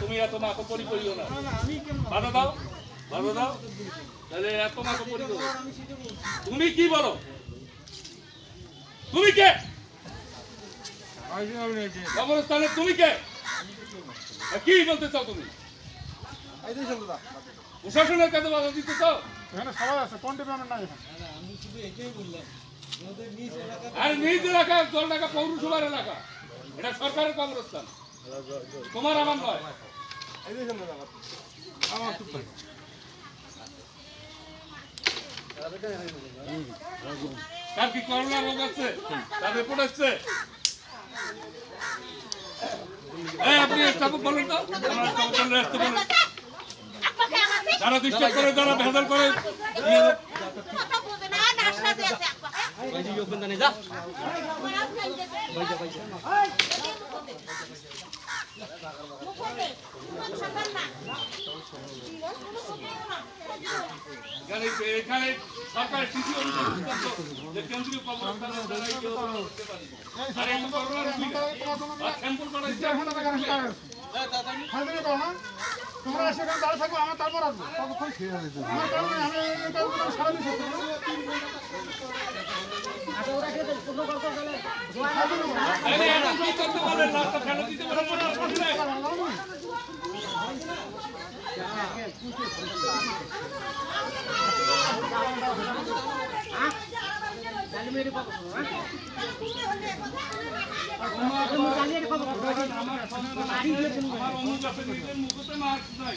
তুমি এত মাকপরি করিও না বাধা দাও বাধা দাও তাহলে এত মাকপরি করো তুমি কি বলো তুমি কে কবরস্থানে তুমি কে কি বলতে চাও তুমি। প্রশাসনের কাছে বাধা দিতে চাও এখানে সবাই আছে কোন নাই এখানে আর নিজ এলাকা জল ঢাকা পৌরসভার এলাকা। এটা সরকারের কবরস্থান। তোমার আমার নয়। তার কি করোনা রোগ আছে? তার রিপোর্ট আসছে? আপনি স্টাফ বলেন তো। যারা ডিস্টার্ব করে যারা ভেজাল করে এখানে এখানে সরকারের টিসি যে কেন্দ্রীয় কবরস্থানে যারা কেউ করতে পারে আর এই করোনা রোগী আর স্যাম্পল করাইছে এখন তো এখানে স্টার্ট আছে। হ্যাঁ, দিকে দাও না। তোমরা এসে এখানে দাঁড়িয়ে থাকো, আমার তারপর আসব। আমার তারপরে আমি এটা উপরে সারাদিন থাকতে আমার অমুক আছে নিজের মুখতে মাস্ক নাই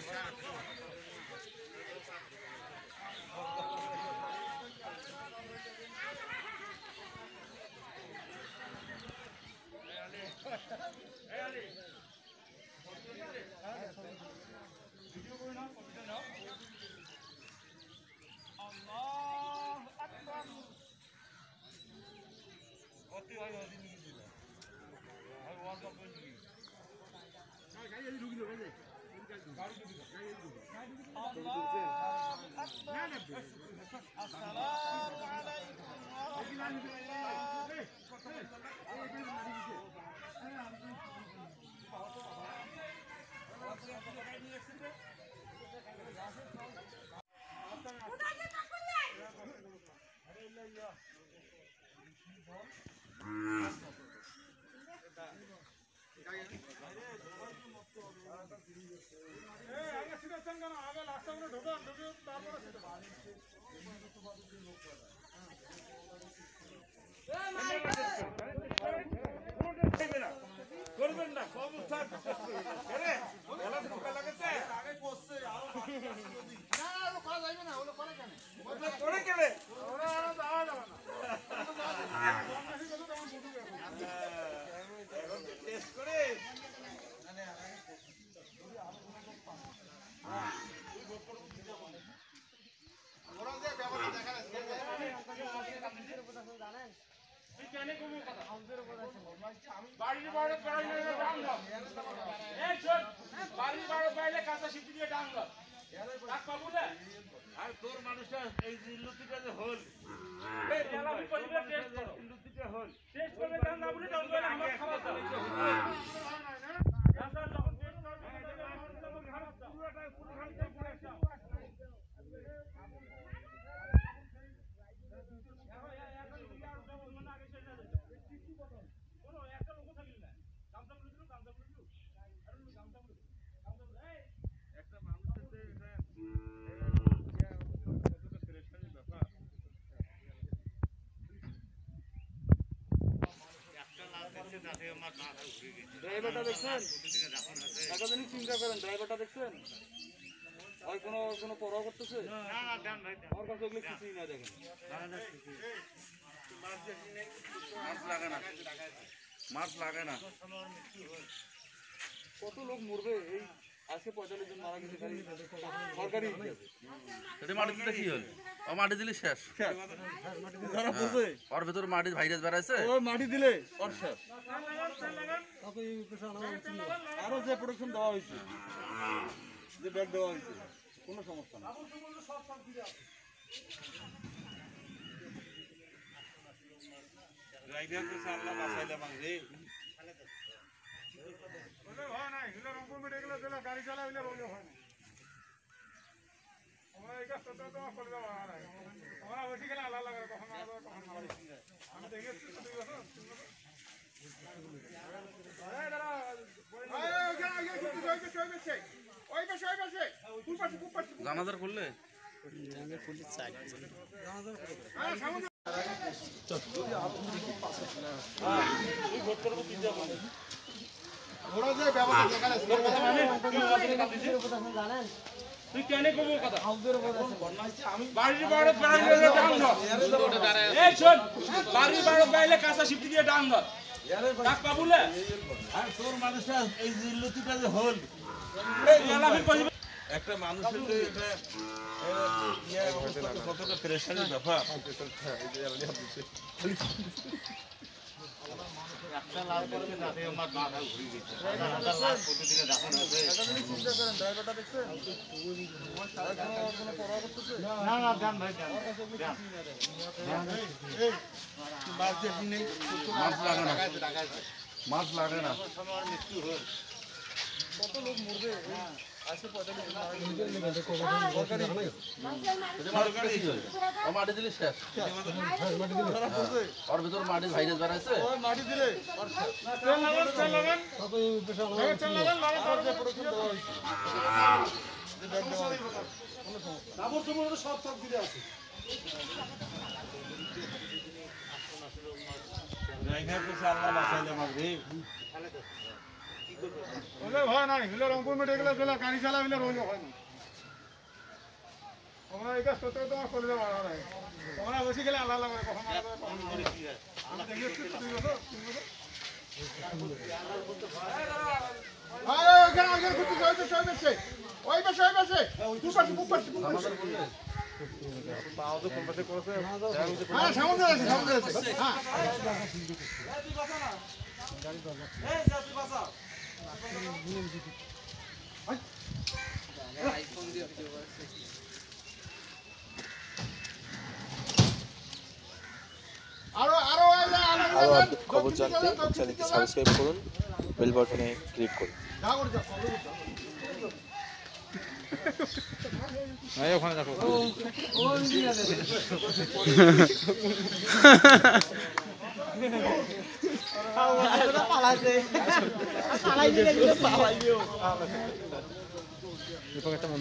গেলে মাঠে Assalamu alaikum wa rahmatullah. হবে তাহলে কেন তো থাকবে আইতো আরে গুণ, না। করবেন না কবরস্থান করে গেলে বাড়ির বাইরে বেড়াইলে এই শোন বাড়ির বাইরে বাইরে কাঁচা সিদ্ধি দিয়ে ডাং পাবো না? আর তোর মানুষটা এই লুচিটা যে হল। লুচিটা হল। টেস্ট করবে ডাং বলে করে আমার খাবার দাও রাস্তা যখন টেস্ট করবে তখন খাবার দাও পুরোটা পুরো খালি পুরো একটা ড্রাইভারটা দেখছেন? একটা চিন্তা করেন ড্রাইভারটা দেখছেন? ওই কোনো কোনো পরোয়া করতেছে? আমার কাছে ওগুলো কিছুই না দেখেন। মাছ লাগে না। মাছ লাগে না। কত লোক মরবে? এই আজকে পঁয়তাল্লিশ জন মারা গেছে সরকারি। কি হল ও মাটি দিলে শেষ। বোঝে ওর ভেতর মাটির ভাইরাস বেড়াইছে? ও মাটি দিলে। ওর শেষ। আরও যে প্রোডাকশন দেওয়া হয়েছে যে ব্যাগ দেওয়া হয়েছে কোনো সমস্যা না ড্রাইভার তো আল্লাহ বাঁচাইলাম রে জানাজার করলে হ্যাঁ, ওরা যে ব্যবস্থা তুই কেন কবো কথা? বাড়ির বাড়ো বেড়াইলে ডাঙ্গ এই শোন বাড়ির বাড়ো গাইলে কাঁচা শিপটি দিয়ে ডাক পাবুলে আর তোর মানুষটা এই জিল্লতিটা যে হল। একটা মানুষের যে এটা কতটা প্রেশারের ব্যাপার? মাছ লাগে না। কত লোক মরবে? মাটি দিলে শেষ। ওর ভেতর মাটির ভাইরাস বেড়াইছে মাটি আল্লাহ বাঁচাইলাম রে বলে হয় না হিলো রংপুর মেটে গেলে গাড়ি চালাইলে রোলে হয় না আমরা এই কাজটা তো তোমার করে দেওয়া হয় না তোমরা বেশি গেলে আল্লাহ লাগে কখন আলাদা কখন আলাদা। আমি দেখেছি তো দুই বছর তিন বছর আরে ওখানে ওখানে ঘুরতে ওই পাশে ওই পাশে। ওই পাশে ওই পাশে। দু পাশে দু পাশে দু পাশে। হ্যাঁ সামনে আছে সামনে আছে। হ্যাঁ। আরও আরও ওই যে আলাদা আরও আপডেট খবর জানতে চ্যানেলটি সাবস্ক্রাইব করুন বেল বাটনে ক্লিক করুন যা করে খবর দাও।